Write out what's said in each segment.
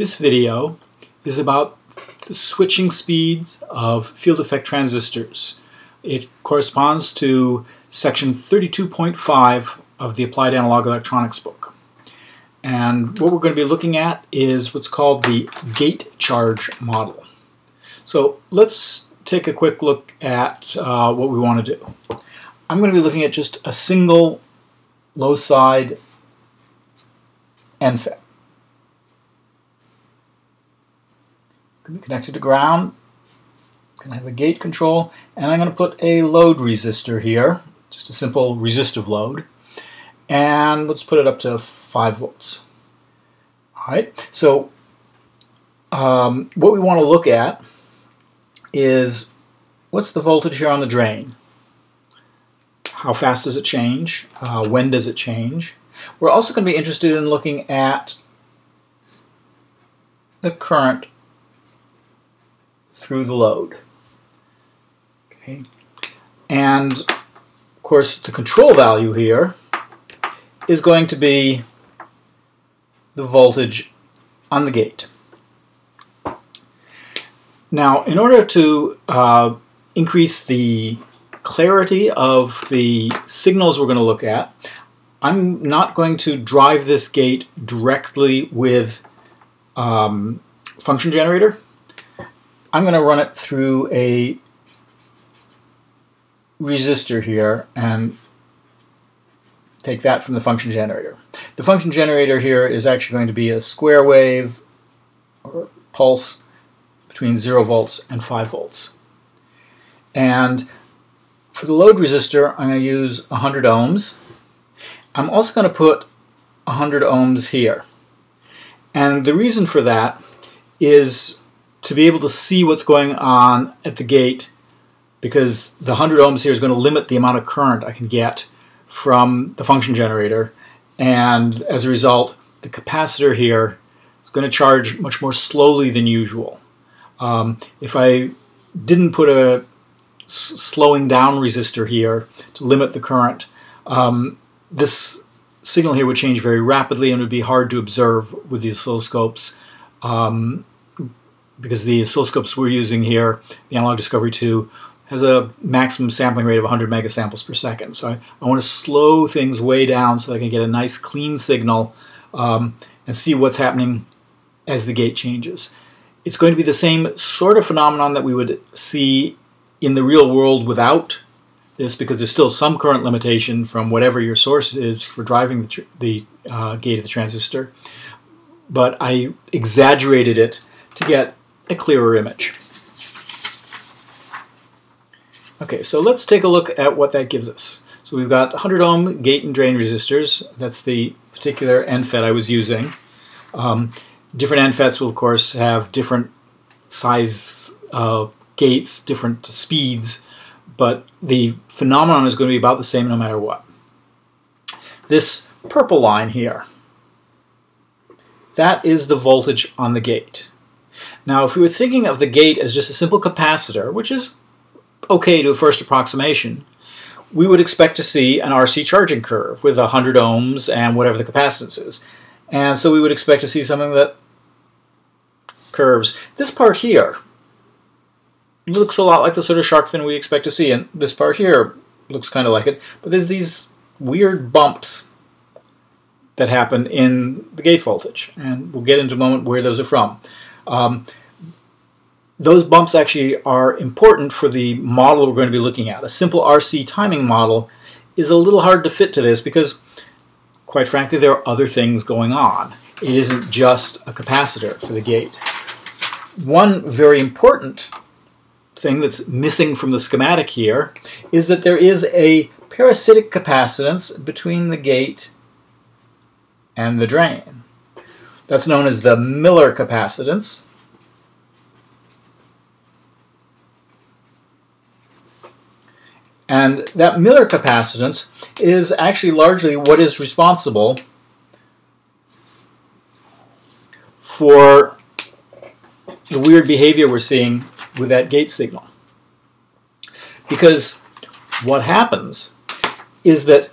This video is about the switching speeds of field effect transistors. It corresponds to section 32.5 of the Applied Analog Electronics book. And what we're going to be looking at is what's called the gate charge model. So let's take a quick look at uh, what we want to do. I'm going to be looking at just a single low side NFET to be connected to ground. Going to have a gate control, and I'm going to put a load resistor here, just a simple resistive load. And let's put it up to 5 volts. All right, so um, what we want to look at is what's the voltage here on the drain? How fast does it change? Uh, when does it change? We're also going to be interested in looking at the current through the load. Okay. And of course the control value here is going to be the voltage on the gate. Now in order to uh, increase the clarity of the signals we're going to look at, I'm not going to drive this gate directly with um, function generator. I'm going to run it through a resistor here and take that from the function generator. The function generator here is actually going to be a square wave or pulse between 0 volts and 5 volts. And for the load resistor, I'm going to use 100 ohms. I'm also going to put 100 ohms here. And the reason for that is to be able to see what's going on at the gate because the 100 ohms here is going to limit the amount of current I can get from the function generator and as a result the capacitor here is going to charge much more slowly than usual. Um, if I didn't put a slowing down resistor here to limit the current, um, this signal here would change very rapidly and would be hard to observe with the oscilloscopes. Um, because the oscilloscopes we're using here, the Analog Discovery 2, has a maximum sampling rate of 100 megasamples per second. So I, I want to slow things way down so I can get a nice clean signal um, and see what's happening as the gate changes. It's going to be the same sort of phenomenon that we would see in the real world without this because there's still some current limitation from whatever your source is for driving the, the uh, gate of the transistor. But I exaggerated it to get a clearer image. Okay, so let's take a look at what that gives us. So we've got 100 ohm gate and drain resistors. That's the particular NFET I was using. Um, different NFETs will, of course, have different size uh, gates, different speeds, but the phenomenon is going to be about the same no matter what. This purple line here, that is the voltage on the gate. Now, if we were thinking of the gate as just a simple capacitor, which is okay to a first approximation, we would expect to see an RC charging curve with 100 ohms and whatever the capacitance is. And so we would expect to see something that curves. This part here looks a lot like the sort of shark fin we expect to see, and this part here looks kind of like it, but there's these weird bumps that happen in the gate voltage, and we'll get into a moment where those are from. Um, those bumps actually are important for the model we're going to be looking at. A simple RC timing model is a little hard to fit to this because, quite frankly, there are other things going on. It isn't just a capacitor for the gate. One very important thing that's missing from the schematic here is that there is a parasitic capacitance between the gate and the drain. That's known as the Miller capacitance. And that Miller capacitance is actually largely what is responsible for the weird behavior we're seeing with that gate signal. Because what happens is that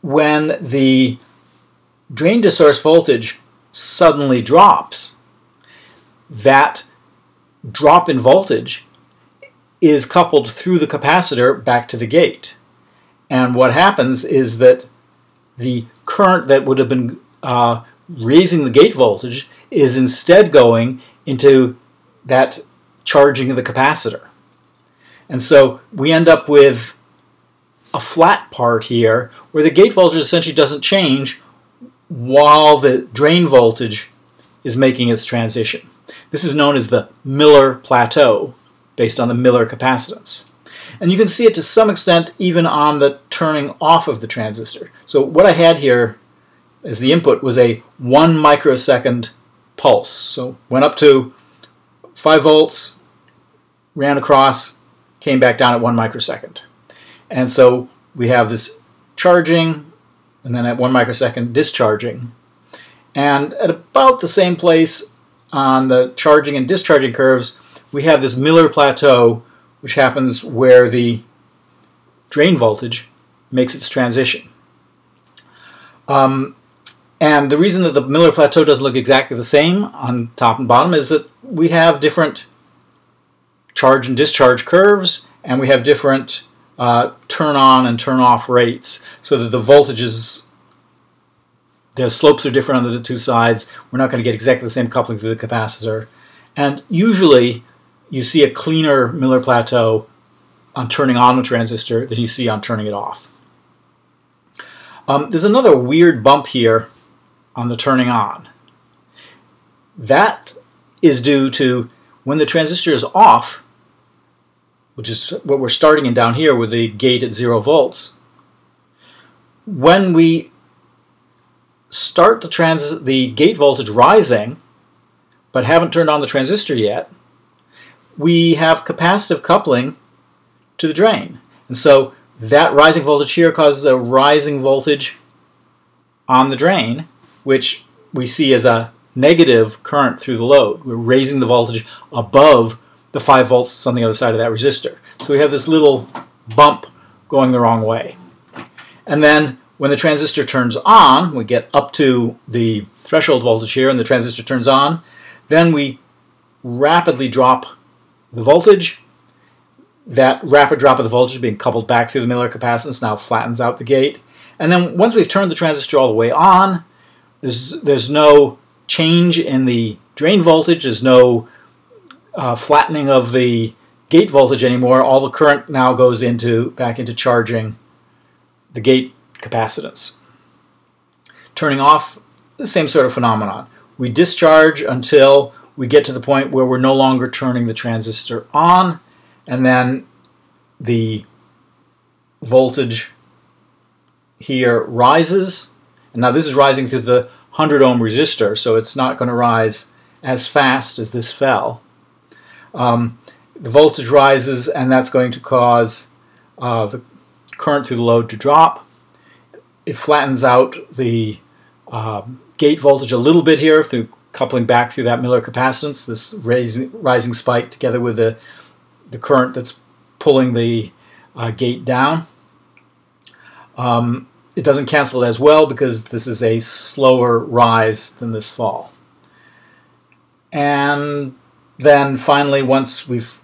when the drain to source voltage suddenly drops that drop in voltage is coupled through the capacitor back to the gate. And what happens is that the current that would have been uh, raising the gate voltage is instead going into that charging of the capacitor. And so we end up with a flat part here where the gate voltage essentially doesn't change while the drain voltage is making its transition. This is known as the Miller plateau based on the Miller capacitance. And you can see it to some extent even on the turning off of the transistor. So what I had here as the input was a one microsecond pulse. So went up to 5 volts, ran across, came back down at one microsecond. And so we have this charging, and then at one microsecond discharging. And at about the same place on the charging and discharging curves, we have this Miller plateau, which happens where the drain voltage makes its transition. Um, and the reason that the Miller plateau doesn't look exactly the same on top and bottom is that we have different charge and discharge curves, and we have different uh, turn on and turn off rates so that the voltages, the slopes are different on the two sides. We're not going to get exactly the same coupling through the capacitor. And usually you see a cleaner Miller plateau on turning on the transistor than you see on turning it off. Um, there's another weird bump here on the turning on. That is due to when the transistor is off, which is what we're starting in down here with the gate at zero volts, when we start the, trans the gate voltage rising, but haven't turned on the transistor yet, we have capacitive coupling to the drain. And so that rising voltage here causes a rising voltage on the drain, which we see as a negative current through the load. We're raising the voltage above the 5 volts that's on the other side of that resistor. So we have this little bump going the wrong way. And then when the transistor turns on, we get up to the threshold voltage here and the transistor turns on, then we rapidly drop the voltage. That rapid drop of the voltage being coupled back through the Miller capacitance now flattens out the gate. And then once we've turned the transistor all the way on, there's, there's no change in the drain voltage. There's no uh, flattening of the gate voltage anymore. All the current now goes into back into charging the gate capacitance. Turning off, the same sort of phenomenon. We discharge until we get to the point where we're no longer turning the transistor on, and then the voltage here rises and now this is rising through the 100 ohm resistor, so it's not going to rise as fast as this fell. Um, the voltage rises, and that's going to cause uh, the current through the load to drop. It flattens out the uh, gate voltage a little bit here through coupling back through that Miller capacitance, this raising, rising spike together with the, the current that's pulling the uh, gate down. Um, it doesn't cancel as well because this is a slower rise than this fall. And then finally, once we've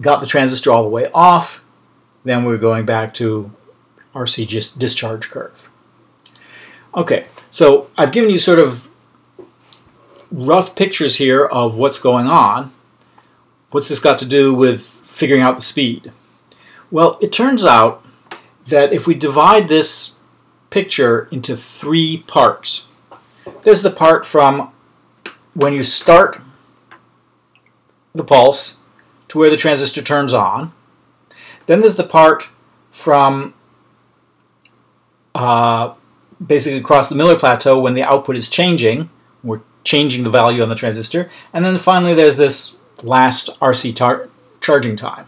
got the transistor all the way off, then we're going back to RC discharge curve. Okay, so I've given you sort of rough pictures here of what's going on. What's this got to do with figuring out the speed? Well, it turns out that if we divide this picture into three parts. There's the part from when you start the pulse to where the transistor turns on. Then there's the part from uh, basically across the Miller plateau when the output is changing. We're changing the value on the transistor. And then finally there's this last RC charging time.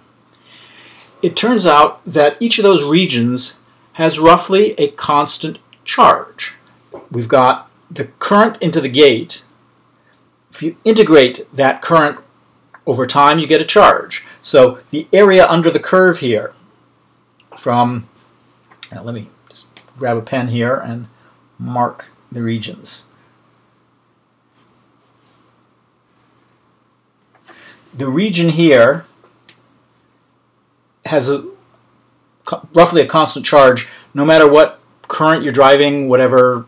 It turns out that each of those regions has roughly a constant charge. We've got the current into the gate. If you integrate that current over time, you get a charge. So the area under the curve here from, uh, let me just grab a pen here and mark the regions. the region here has a roughly a constant charge no matter what current you're driving, whatever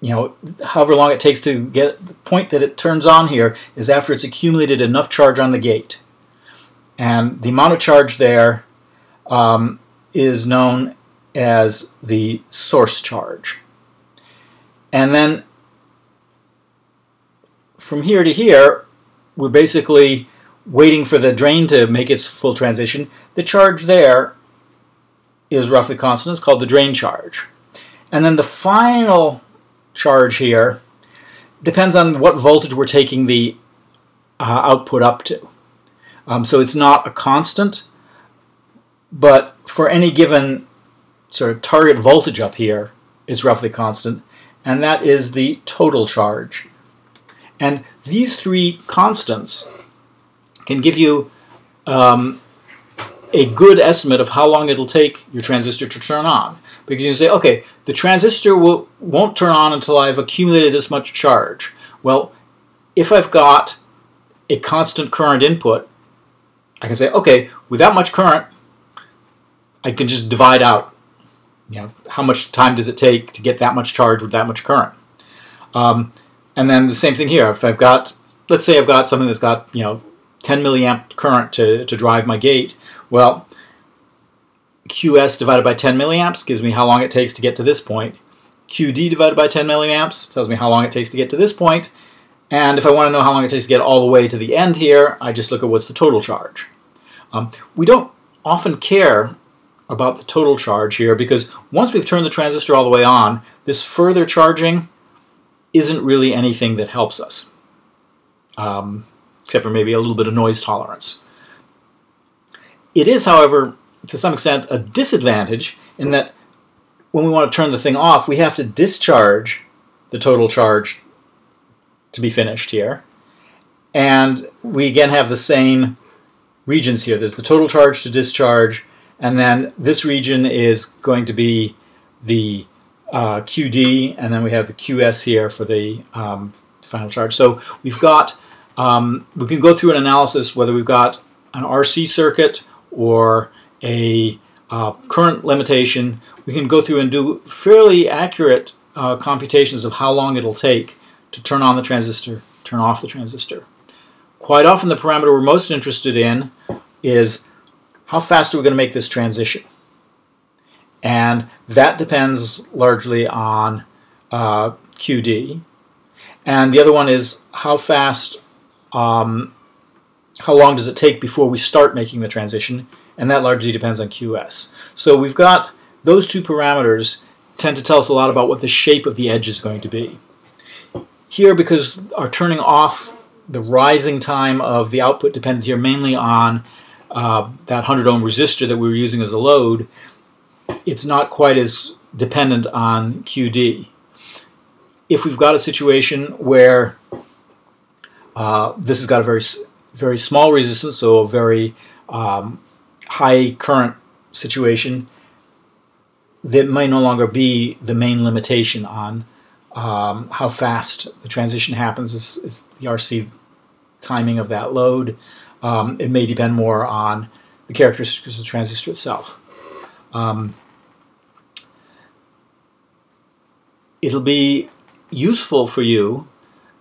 you know, however long it takes to get the point that it turns on here is after it's accumulated enough charge on the gate. And the amount of charge there um, is known as the source charge. And then from here to here, we're basically waiting for the drain to make its full transition. The charge there is roughly constant. It's called the drain charge. And then the final charge here depends on what voltage we're taking the uh, output up to. Um, so it's not a constant, but for any given sort of target voltage up here is roughly constant, and that is the total charge. And these three constants can give you um, a good estimate of how long it'll take your transistor to turn on. Because you can say, okay, the transistor will, won't turn on until I've accumulated this much charge. Well, if I've got a constant current input, I can say, okay, with that much current, I can just divide out, you know, how much time does it take to get that much charge with that much current. Um, and then the same thing here. If I've got, let's say I've got something that's got, you know, 10 milliamp current to, to drive my gate, well, QS divided by 10 milliamps gives me how long it takes to get to this point. QD divided by 10 milliamps tells me how long it takes to get to this point. And if I want to know how long it takes to get all the way to the end here, I just look at what's the total charge. Um, we don't often care about the total charge here because once we've turned the transistor all the way on, this further charging isn't really anything that helps us, um, except for maybe a little bit of noise tolerance. It is, however, to some extent a disadvantage in that when we want to turn the thing off, we have to discharge the total charge to be finished here. And we again have the same regions here. There's the total charge to discharge, and then this region is going to be the uh, QD, and then we have the QS here for the um, final charge. So we've got, um, we can go through an analysis whether we've got an RC circuit or a uh, current limitation, we can go through and do fairly accurate uh, computations of how long it'll take to turn on the transistor, turn off the transistor. Quite often the parameter we're most interested in is how fast are we going to make this transition? And that depends largely on uh, QD. And the other one is how fast, um, how long does it take before we start making the transition? And that largely depends on QS. So we've got those two parameters tend to tell us a lot about what the shape of the edge is going to be. Here, because our turning off the rising time of the output depended here mainly on uh, that 100 ohm resistor that we were using as a load, it's not quite as dependent on QD. If we've got a situation where uh, this has got a very very small resistance, so a very um, high current situation, that might no longer be the main limitation on um, how fast the transition happens is, is, the RC timing of that load. Um, it may depend more on the characteristics of the transistor itself. Um, it'll be useful for you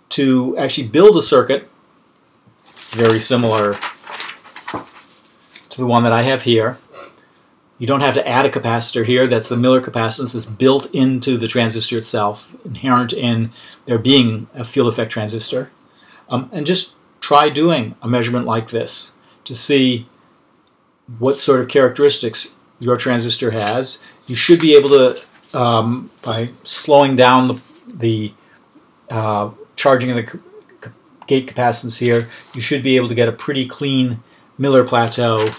to actually build a circuit very similar to the one that I have here. You don't have to add a capacitor here. That's the Miller capacitance that's built into the transistor itself, inherent in there being a field effect transistor. Um, and just try doing a measurement like this to see what sort of characteristics your transistor has. You should be able to, um, by slowing down the, the uh, charging of the gate capacitance here, you should be able to get a pretty clean Miller plateau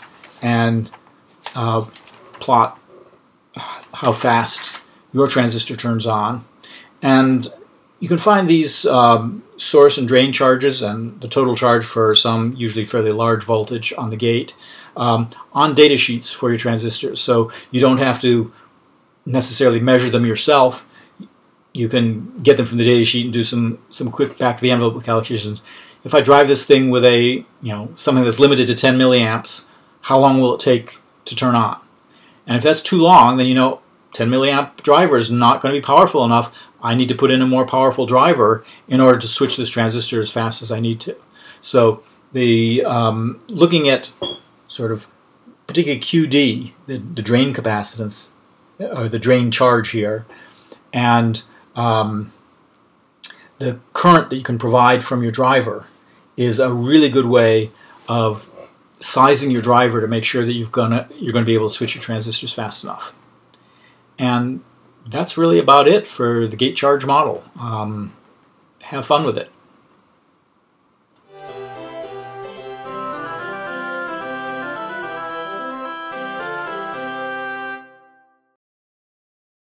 and uh, plot how fast your transistor turns on. And you can find these um, source and drain charges and the total charge for some usually fairly large voltage on the gate um, on data sheets for your transistors. So you don't have to necessarily measure them yourself. You can get them from the data sheet and do some, some quick back of the envelope calculations if I drive this thing with a, you know, something that's limited to 10 milliamps, how long will it take to turn on? And if that's too long, then you know 10 milliamp driver is not going to be powerful enough. I need to put in a more powerful driver in order to switch this transistor as fast as I need to. So the um, looking at sort of particularly QD, the, the drain capacitance, or the drain charge here, and um, the current that you can provide from your driver is a really good way of sizing your driver to make sure that you've gonna you're going to be able to switch your transistors fast enough. And that's really about it for the gate charge model. Um, have fun with it.